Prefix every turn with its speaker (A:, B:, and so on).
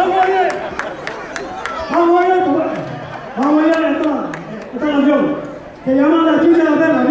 A: 王王爷，王王爷怎么？王王爷来到，大郎兄，给杨妈的今天在哪